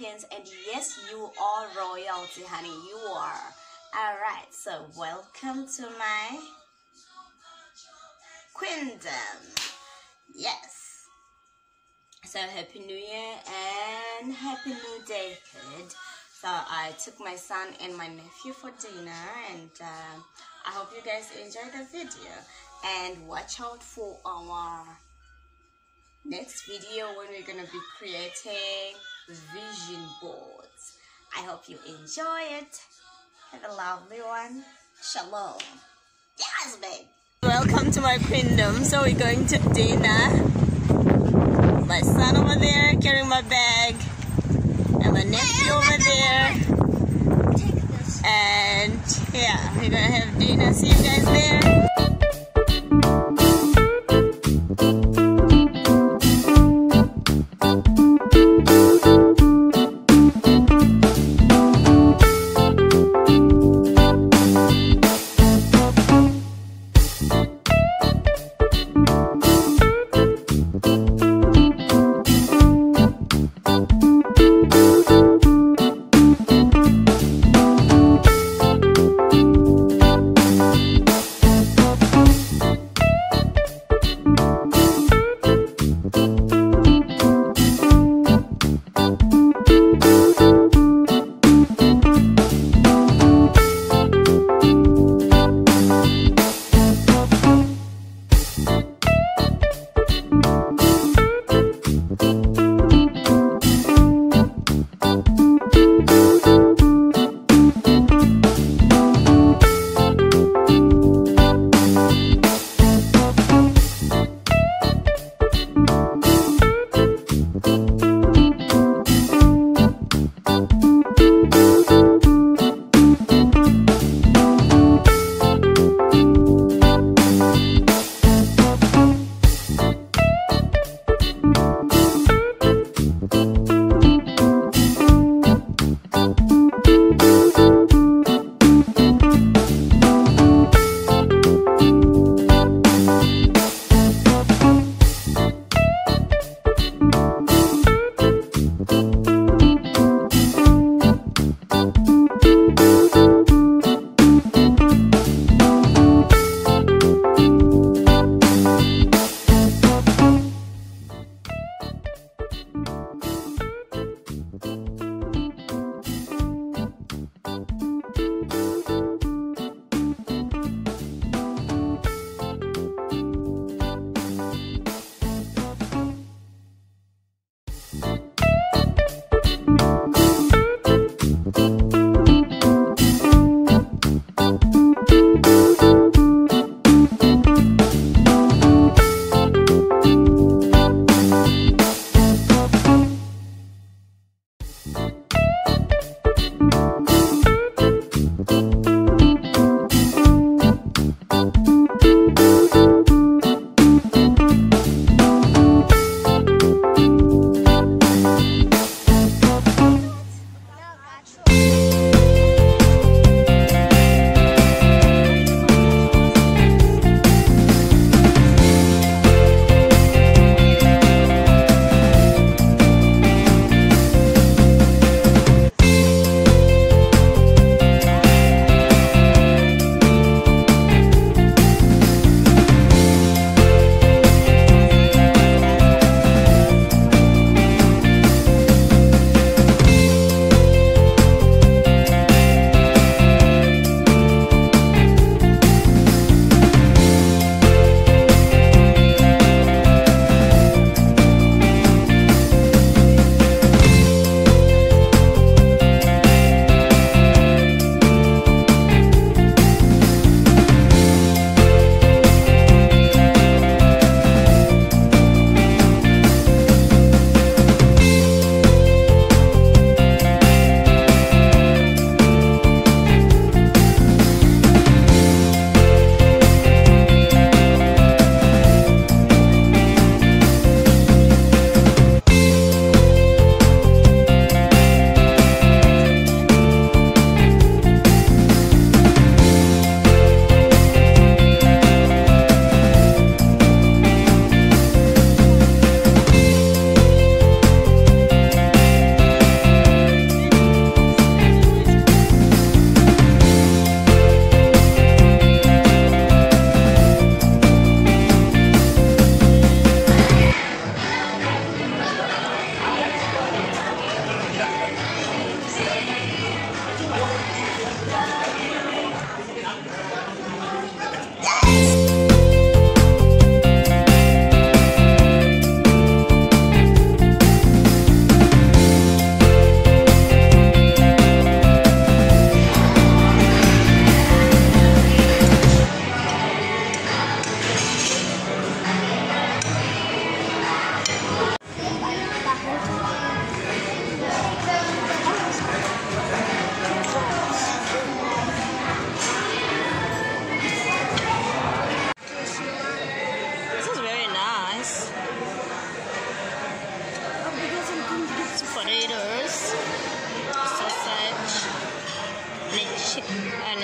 queens, and yes, you are royalty, honey. You are. Alright, so welcome to my queendom. Yes. So happy new year and happy new day kid So I took my son and my nephew for dinner and uh, I hope you guys enjoy the video and watch out for our next video when we're gonna be creating vision boards. I hope you enjoy it. Have a lovely one. Shalom. Yes, babe. Welcome to my kingdom. So we're going to dinner. My son over there carrying my bag, and my nephew over there. And yeah, we're gonna have dinner. See you guys there.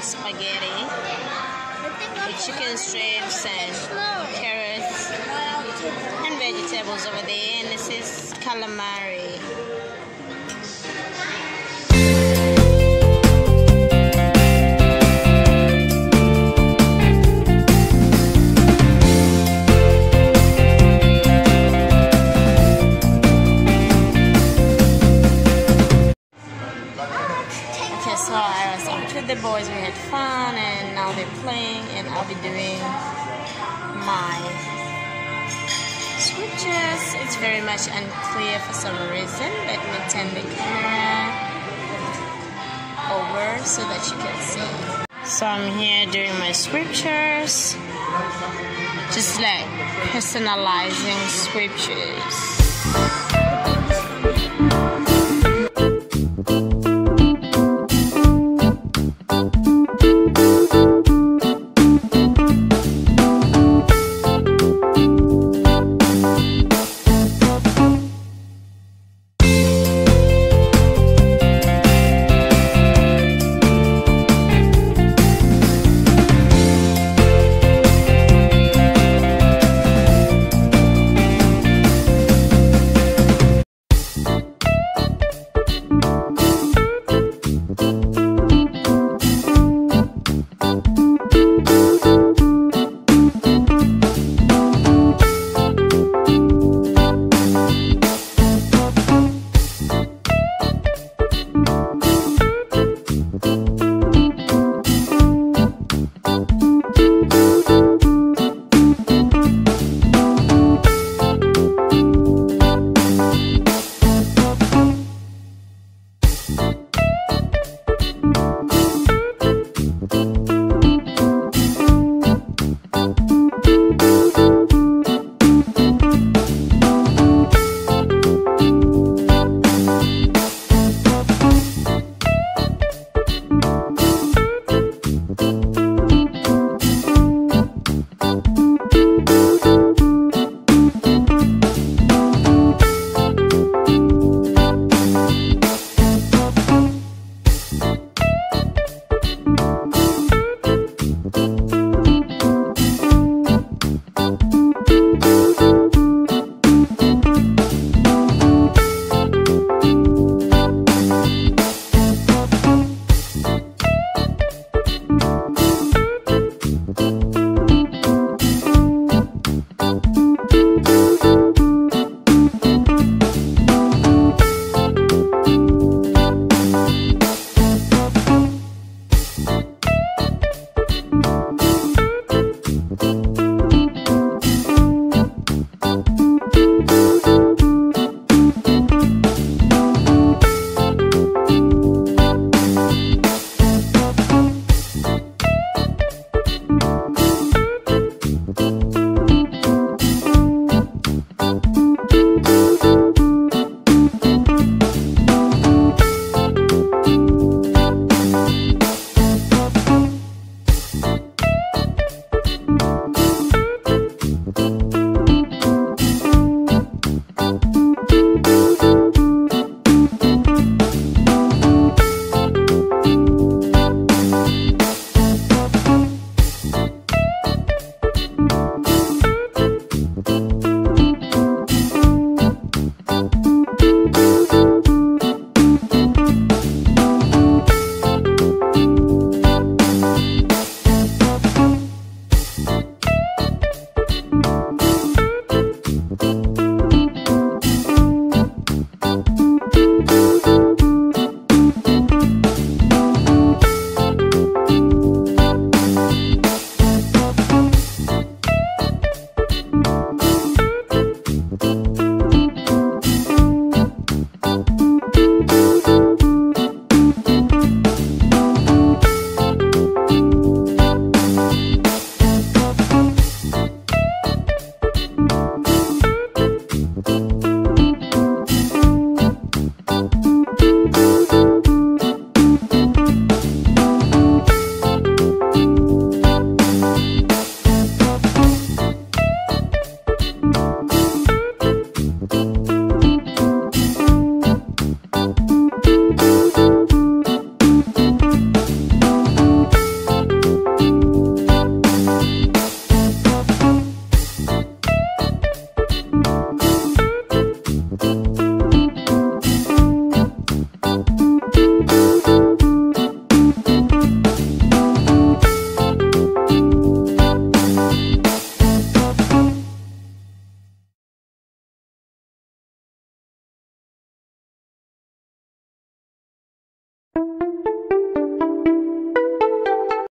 Spaghetti with chicken strips and carrots and vegetables over there. And this is calamari. I'll be doing my scriptures. It's very much unclear for some reason. Let me turn the camera over so that you can see. So I'm here doing my scriptures. Just like personalizing scriptures.